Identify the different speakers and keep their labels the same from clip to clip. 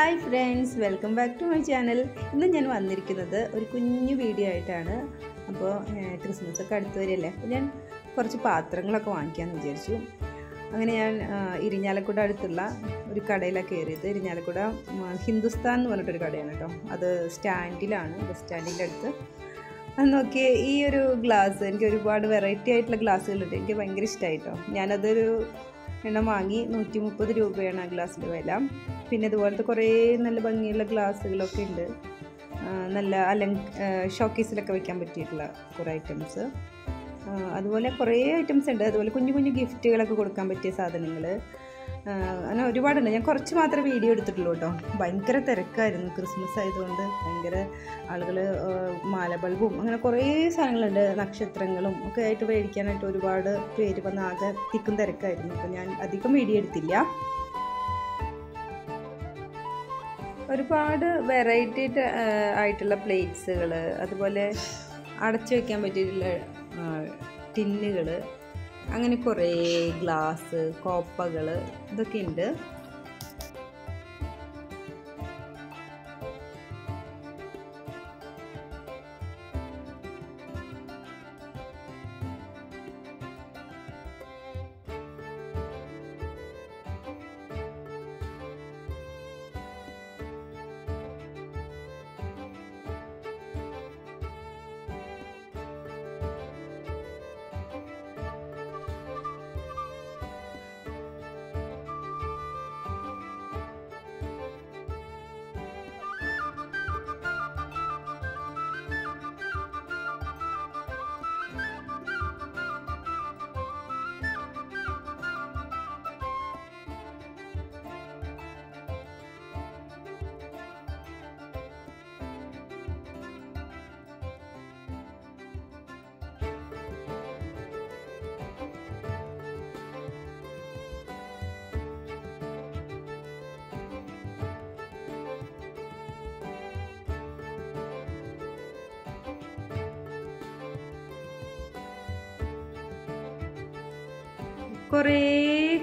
Speaker 1: Hi friends welcome back to my channel. ഇന്ന് ഞാൻ വന്നിരിക്കുന്നത് ഒരു കുഞ്ഞു വീഡിയോ ആയിട്ടാണ്. അപ്പോൾ ക്രിസ്മസ് ഒക്കെ അടുത്ത് വരികയല്ലേ അപ്പോൾ ഞാൻ കുറച്ച് പാത്രങ്ങളൊക്കെ വാങ്ങിക്കാമെന്ന് വിചാരിച്ചു. അങ്ങനെ ഞാൻ ഇരിഞ്ഞാലക്കുട അടുത്തുള്ള ഒരു കടയിലാണ് കയറിയത് ഇരിഞ്ഞാലക്കുട ഹിന്ദുസ്ഥാൻ എന്ന് പറഞ്ഞിട്ടൊരു കടയാണ് കേട്ടോ. അത് സ്റ്റാൻഡിലാണ് ബസ് സ്റ്റാൻഡിന്റെ അടുത്ത്. അത് നോക്കി ഈ ഒരു ഗ്ലാസ് എനിക്ക് ഒരുപാട് വെറൈറ്റി ആയിട്ടുള്ള ഗ്ലാസ്സുകളുണ്ട്. എനിക്ക് ഭയങ്കര ഇഷ്ടമായിട്ടോ ഞാനതൊരു എണ്ണം വാങ്ങി നൂറ്റി മുപ്പത് രൂപയാണ് ആ ഗ്ലാസ്സിന്റെ വില. പിന്നെ ഇതുപോലത്തെ കുറേ നല്ല ഭംഗിയുള്ള ഗ്ലാസ്സുകളൊക്കെ ഉണ്ട്. നല്ല അലങ്ക ഷോക്കേസിലൊക്കെ വെക്കാൻ പറ്റിയിട്ടുള്ള കുറേ ഐറ്റംസ്. അതുപോലെ കുറേ ഐറ്റംസ് ഉണ്ട്. അതുപോലെ കുഞ്ഞു കുഞ്ഞു ഗിഫ്റ്റുകളൊക്കെ കൊടുക്കാൻ പറ്റിയ സാധനങ്ങൾ അങ്ങനെ ഒരുപാടുണ്ട്. ഞാൻ കുറച്ച് മാത്രമേ വീഡിയോ എടുത്തിട്ടുള്ളൂ കേട്ടോ. ഭയങ്കര തിരക്കായിരുന്നു. ക്രിസ്മസ് ആയതുകൊണ്ട് ഭയങ്കര ആളുകൾ മാലബൾബും അങ്ങനെ കുറേ സാധനങ്ങളുണ്ട്. നക്ഷത്രങ്ങളും ഒക്കെ ആയിട്ട് മേടിക്കാനായിട്ട് ഒരുപാട് പേര് വന്ന് ആകെ തിക്കും തിരക്കായിരുന്നു. അപ്പോൾ ഞാൻ അധികം വീഡിയോ എടുത്തില്ല. ഒരുപാട് വെറൈറ്റി ആയിട്ടുള്ള പ്ലേറ്റ്സുകൾ അതുപോലെ അടച്ചു വയ്ക്കാൻ പറ്റിയിട്ടുള്ള ടിന്നുകൾ അങ്ങനെ കുറേ ഗ്ലാസ് കോപ്പകൾ ഇതൊക്കെ ഉണ്ട്. കുറേ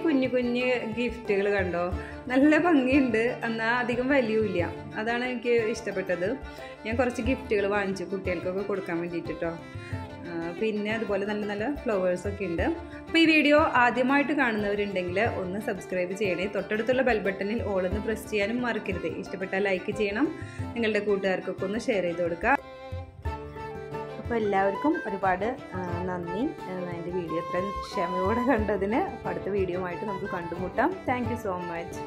Speaker 1: കുഞ്ഞു കുഞ്ഞു ഗിഫ്റ്റുകൾ കണ്ടോ? നല്ല ഭംഗിയുണ്ട്. എന്നാൽ അധികം വലിയുമില്ല അതാണ് എനിക്ക് ഇഷ്ടപ്പെട്ടത്. ഞാൻ കുറച്ച് ഗിഫ്റ്റുകൾ വാങ്ങിച്ചു കുട്ടികൾക്കൊക്കെ കൊടുക്കാൻ വേണ്ടിയിട്ട് പിന്നെ അതുപോലെ നല്ല നല്ല ഫ്ലവേഴ്സൊക്കെ ഉണ്ട്. അപ്പോൾ ഈ വീഡിയോ ആദ്യമായിട്ട് കാണുന്നവരുണ്ടെങ്കിൽ ഒന്ന് സബ്സ്ക്രൈബ് ചെയ്യണേ. തൊട്ടടുത്തുള്ള ബെൽ ബട്ടണിൽ ഓളൊന്ന് പ്രസ് ചെയ്യാനും മറക്കരുത്. ഇഷ്ടപ്പെട്ടാൽ ലൈക്ക് ചെയ്യണം. നിങ്ങളുടെ കൂട്ടുകാർക്കൊക്കെ ഒന്ന് ഷെയർ ചെയ്ത് കൊടുക്കുക. അപ്പോൾ എല്ലാവർക്കും ഒരുപാട് നന്ദി. എന്റെ വീഡിയോ ഇത്രയും ക്ഷമയോടെ കണ്ടതിന് അടുത്ത വീഡിയോ ആയിട്ട് നമുക്ക് കണ്ടുമുട്ടാം. Thank so much